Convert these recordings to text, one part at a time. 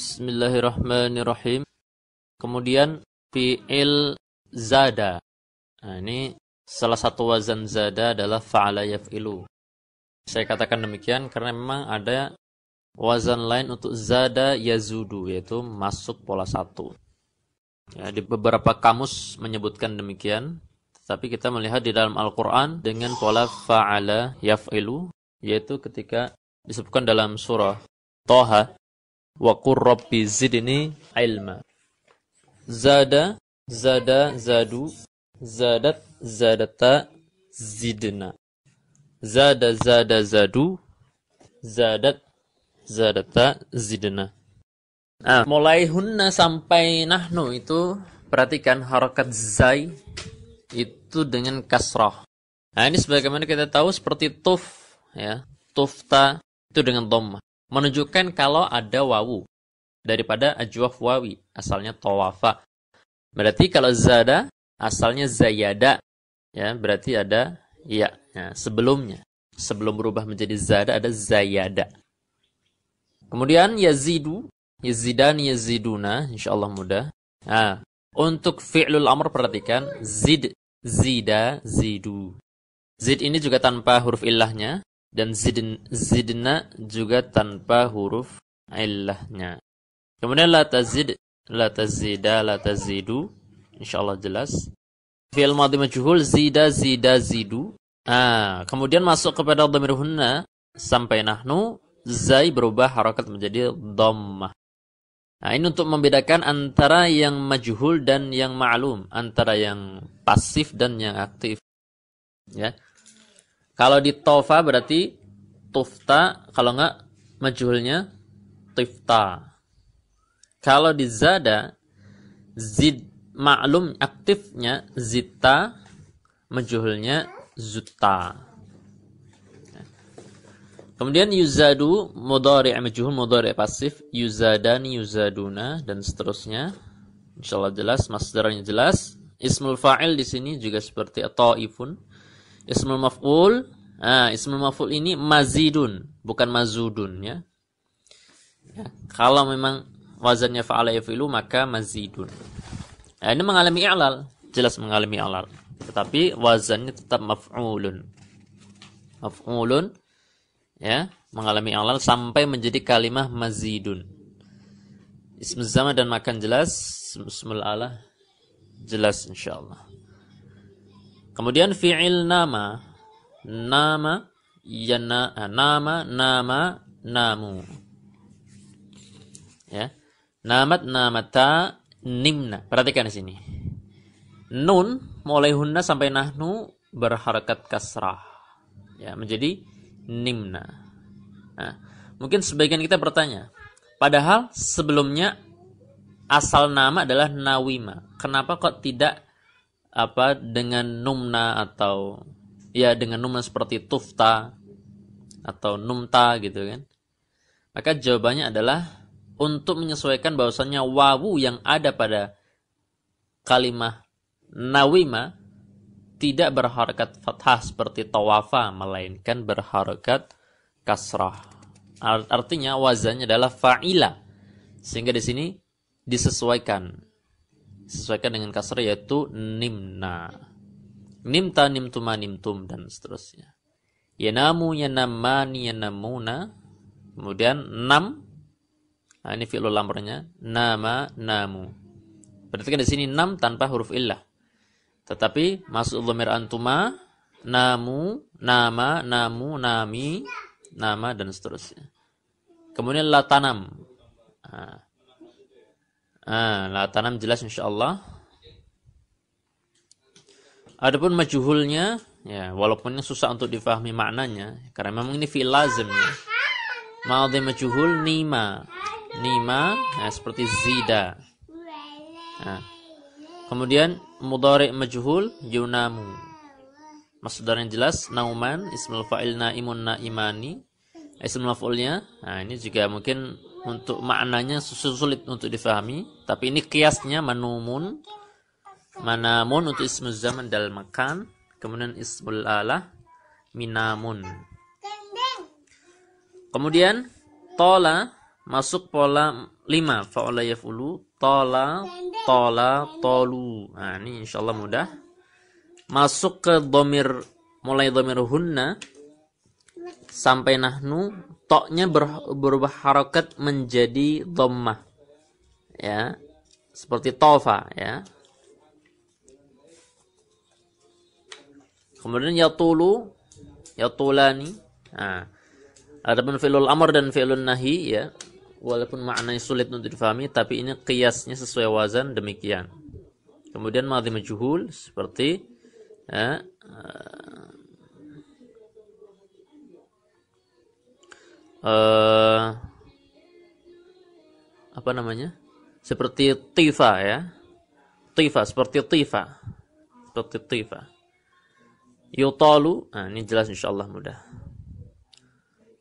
Bismillahirrahmanirrahim. Kemudian fi'il zada. Nah, ini salah satu wazan zada adalah fa'ala yaf'ilu. Saya katakan demikian karena memang ada wazan lain untuk zada yazudu yaitu masuk pola satu. Ya, di beberapa kamus menyebutkan demikian, tapi kita melihat di dalam Al-Quran dengan pola fa'ala yaf'ilu, yaitu ketika disebutkan dalam surah Toha wa qur rabbi zidni ilma. Zada, zada, zadu, zadat, zadata, zidna. Zada, zada, zadu, zadat, zadata, zidna. Nah, mulai hunna sampai nahnu itu perhatikan harokat zai itu dengan kasrah. Nah, ini sebagaimana kita tahu seperti tuf ya, tufta itu dengan dhammah menunjukkan kalau ada wawu daripada ajwaf wawi asalnya tawafa. Berarti kalau zada asalnya zayada ya berarti ada ya, ya sebelumnya sebelum berubah menjadi zada ada zayada. Kemudian yazidu, yazidan, yaziduna, insyaallah mudah. Nah, untuk fi'lul amr perhatikan zid, zida, zidu. Zid ini juga tanpa huruf illahnya dan zidn, zidna juga tanpa huruf illahnya. Kemudian la tazid, la tazida, la tazidu. Insyaallah jelas. Fi'il madhi majhul zida, zida, zidu. Ah, kemudian masuk kepada dhamir hunna sampai nahnu zai berubah harakat menjadi dhammah. Nah, ini untuk membedakan antara yang majhul dan yang ma'lum, antara yang pasif dan yang aktif. Ya. Kalau di tofa berarti tufta, kalau enggak majhulnya tifta. Kalau di zada zid maklum aktifnya zita, majhulnya zutta. Kemudian yuzadu mudhari' majhul mudhari' pasif yuzadani yuzaduna dan seterusnya. Insyaallah jelas masdarnya jelas. Ismul fa'il di sini juga seperti taifun Ismul maf'ul, ah ismul maf'ul ini mazidun, bukan mazudun ya. ya. Kalau memang wazannya fa'ala yafilu maka mazidun. Nah, ini mengalami i'lal, jelas mengalami i'lal. Tetapi wazannya tetap maf'ulun. Maf'ulun ya, mengalami i'lal sampai menjadi kalimah mazidun. Ism zaman dan makan jelas, ismul ala jelas insyaallah. Kemudian fi'il nama. Nama yana eh, nama nama namu. Ya. Namat namata nimna. Perhatikan di sini. Nun mulai hunna sampai nahnu berharakat kasrah. Ya, menjadi nimna. Nah, mungkin sebagian kita bertanya, padahal sebelumnya asal nama adalah nawima. Kenapa kok tidak apa dengan numna atau ya dengan numna seperti tufta atau numta gitu kan. Maka jawabannya adalah untuk menyesuaikan bahwasannya wawu yang ada pada kalimah nawima tidak berharakat fathah seperti tawafa melainkan berharakat kasrah. Artinya wazannya adalah fa'ila. Sehingga di sini disesuaikan disesuaikan dengan kasrah yaitu nimna. Nimta, nimtuma, nimtum dan seterusnya. Yanamu, yanamani, yanamuna. Kemudian nam. Nah, ini fi'lul amrnya. Nama, namu. Berarti kan di sini nam tanpa huruf illah. Tetapi masuk dhamir antuma, namu, nama, namu, nami, nama dan seterusnya. Kemudian latanam. Nah, Ah, la tanam jelas insyaallah. Adapun majhulnya ya walaupun susah untuk difahami maknanya karena memang ini fi'il lazim ya. Madhi majhul nima. Nima ya, seperti zida. Nah. Kemudian mudhari majhul yunamu. Masdar yang jelas nauman ismul fa'il naimun naimani. Ismul maf'ulnya. Nah, ini juga mungkin untuk maknanya sulit untuk difahami. Tapi ini kiasnya manumun manamun untuk ismul zaman dal makan. Kemudian ismul ala minamun. Kemudian tola masuk pola 5 fa'ala yaf'ulu. Tola tola tolu. Nah ini insyaallah mudah. Masuk ke domir mulai domir hunna sampai nahnu toknya ber, berubah harokat menjadi dhammah. Ya. Seperti tofa ya. Kemudian yatulu yatulani. Nah Adapun fi'lul amr dan fi'lun nahi ya, walaupun maknanya sulit untuk difahami tapi ini kiasnya sesuai wazan demikian. Kemudian madhi majhul seperti ya, uh, apa namanya? Seperti tifa ya. Tifa seperti tifa. Seperti tifa. Yutalu, nah ini jelas insyaallah mudah.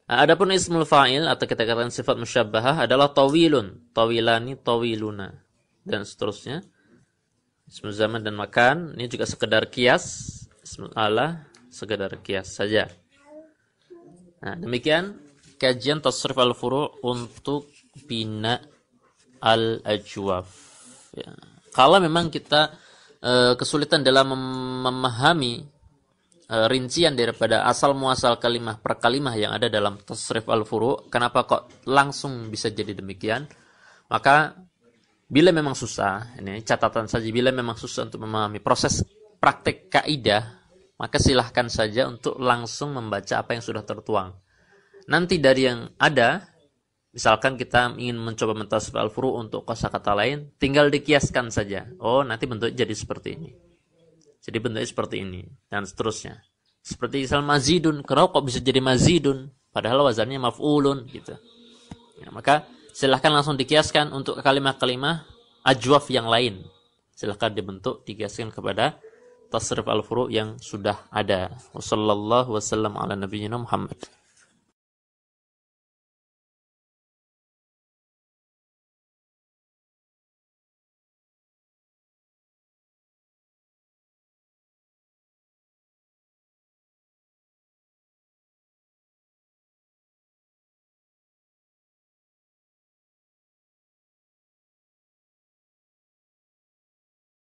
Adapun ismul fa'il atau kita katakan sifat musyabbahah adalah tawilun, tawilani, tawiluna dan seterusnya. Ismul zaman dan makan ini juga sekedar kias, ismul ala sekedar kias saja. Nah, demikian kajian tasrif al-furu' untuk bina al-ajwaf. Ya. Kalau memang kita e, kesulitan dalam memahami Eh, rincian daripada asal muasal kalimah per kalimah yang ada dalam tasrif al-furu. Kenapa kok langsung bisa jadi demikian? Maka bila memang susah, ini catatan saja bila memang susah untuk memahami proses praktek kaidah, maka silahkan saja untuk langsung membaca apa yang sudah tertuang. Nanti dari yang ada, misalkan kita ingin mencoba mentasrif al-furu untuk kosakata lain, tinggal dikiaskan saja. Oh, nanti bentuknya jadi seperti ini. Jadi bentuknya seperti ini dan seterusnya. Seperti misal mazidun, kenapa kok bisa jadi mazidun? Padahal wazannya maf'ulun gitu. Ya, maka silahkan langsung dikiaskan untuk kalimat-kalimat ajwaf yang lain. Silahkan dibentuk dikiaskan kepada tasrif al-furu yang sudah ada. Wassallallahu wasallam ala Muhammad.